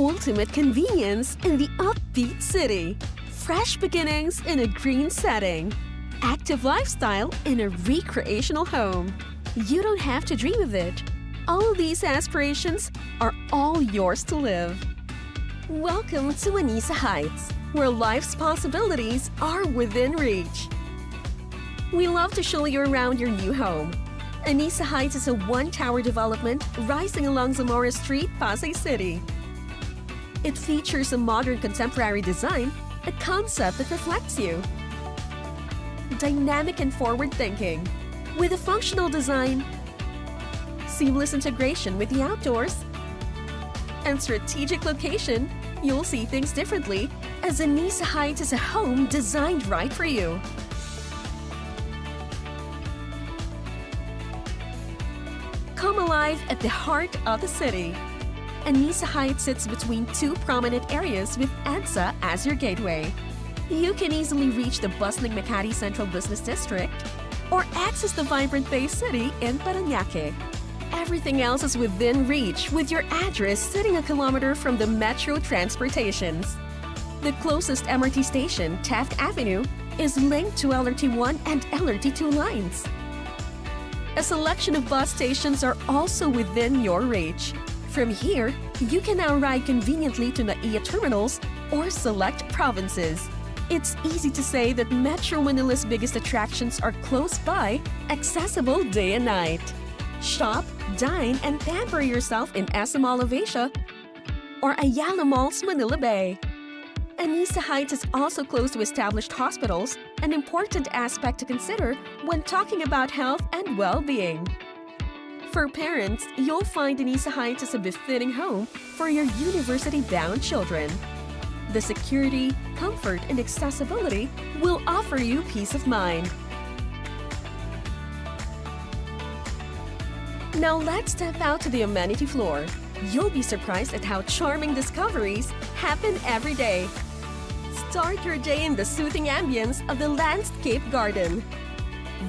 ultimate convenience in the upbeat city. Fresh beginnings in a green setting. Active lifestyle in a recreational home. You don't have to dream of it. All these aspirations are all yours to live. Welcome to Anissa Heights, where life's possibilities are within reach. We love to show you around your new home. Anissa Heights is a one-tower development rising along Zamora Street, Pasay City. It features a modern contemporary design, a concept that reflects you. Dynamic and forward-thinking, with a functional design, seamless integration with the outdoors, and strategic location, you'll see things differently as Anissa Heights is a home designed right for you. Come alive at the heart of the city. Anissa Heights sits between two prominent areas with EDSA as your gateway. You can easily reach the bustling Makati Central Business District or access the vibrant Bay City in Parañaque. Everything else is within reach with your address sitting a kilometer from the metro transportations. The closest MRT station, Taft Avenue, is linked to LRT1 and LRT2 lines. A selection of bus stations are also within your reach. From here, you can now ride conveniently to NAIA terminals or select provinces. It's easy to say that Metro Manila's biggest attractions are close by, accessible day and night. Shop, dine, and pamper yourself in SM Mall of Asia or Ayala Malls Manila Bay. Anissa Heights is also close to established hospitals, an important aspect to consider when talking about health and well-being. For parents, you'll find Anissa Heights as a befitting home for your university-bound children. The security, comfort, and accessibility will offer you peace of mind. Now let's step out to the amenity floor. You'll be surprised at how charming discoveries happen every day. Start your day in the soothing ambience of the landscape garden.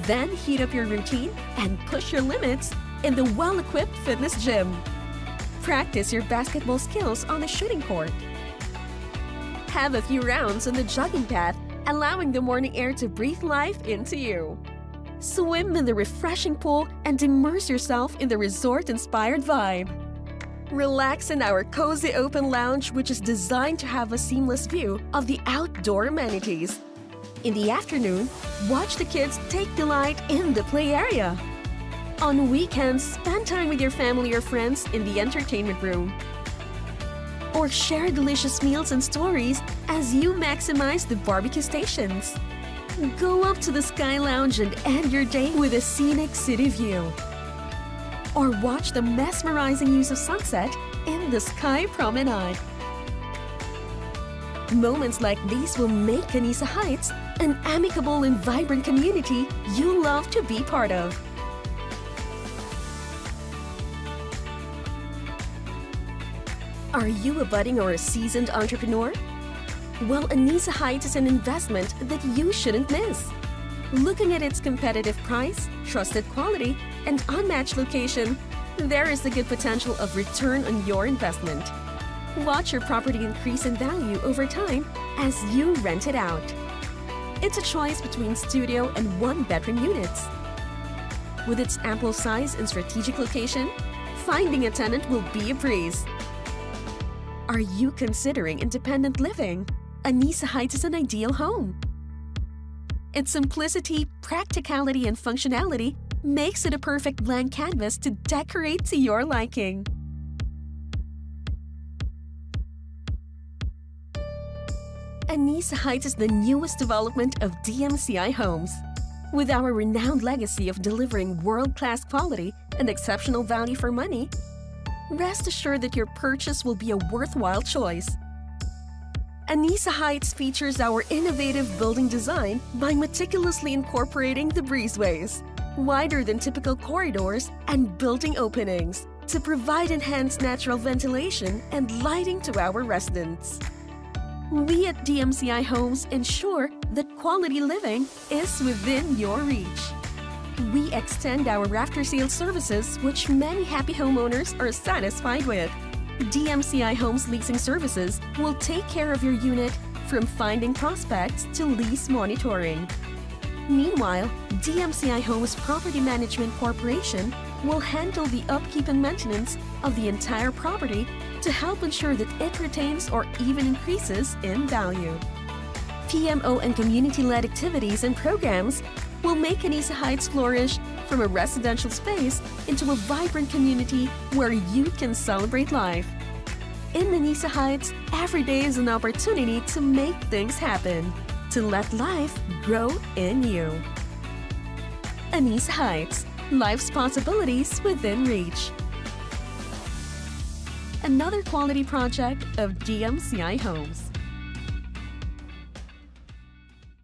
Then heat up your routine and push your limits in the well-equipped fitness gym. Practice your basketball skills on the shooting court. Have a few rounds on the jogging path, allowing the morning air to breathe life into you. Swim in the refreshing pool and immerse yourself in the resort-inspired vibe. Relax in our cozy open lounge, which is designed to have a seamless view of the outdoor amenities. In the afternoon, watch the kids take delight in the play area. On weekends, spend time with your family or friends in the entertainment room. Or share delicious meals and stories as you maximize the barbecue stations. Go up to the Sky Lounge and end your day with a scenic city view or watch the mesmerizing use of sunset in the Sky Promenade. Moments like these will make Anissa Heights an amicable and vibrant community you love to be part of. Are you a budding or a seasoned entrepreneur? Well, Anissa Heights is an investment that you shouldn't miss. Looking at its competitive price, trusted quality, and unmatched location, there is a good potential of return on your investment. Watch your property increase in value over time as you rent it out. It's a choice between studio and one-bedroom units. With its ample size and strategic location, finding a tenant will be a breeze. Are you considering independent living? Anissa Heights is an ideal home. Its simplicity, practicality, and functionality makes it a perfect blank canvas to decorate to your liking. Anissa Heights is the newest development of DMCI Homes. With our renowned legacy of delivering world-class quality and exceptional value for money, rest assured that your purchase will be a worthwhile choice. Anissa Heights features our innovative building design by meticulously incorporating the breezeways, wider than typical corridors, and building openings to provide enhanced natural ventilation and lighting to our residents. We at DMCI Homes ensure that quality living is within your reach. We extend our after-sales services, which many happy homeowners are satisfied with. DMCI Homes Leasing Services will take care of your unit from finding prospects to lease monitoring. Meanwhile, DMCI Homes Property Management Corporation will handle the upkeep and maintenance of the entire property to help ensure that it retains or even increases in value. PMO and community-led activities and programs will make Anissa Heights flourish from a residential space into a vibrant community where you can celebrate life. In Anissa Heights, every day is an opportunity to make things happen, to let life grow in you. Anissa Heights, life's possibilities within reach. Another quality project of DMCI Homes.